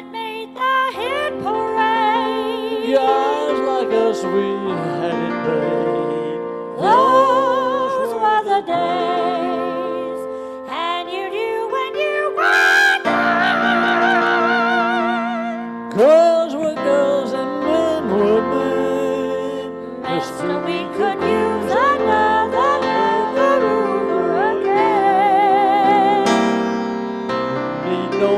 that made the hit parade. Yours like us, we had it made. Those were the days, and you knew when you were Girls were girls and men were men. Mister, we could use another liver again. Need no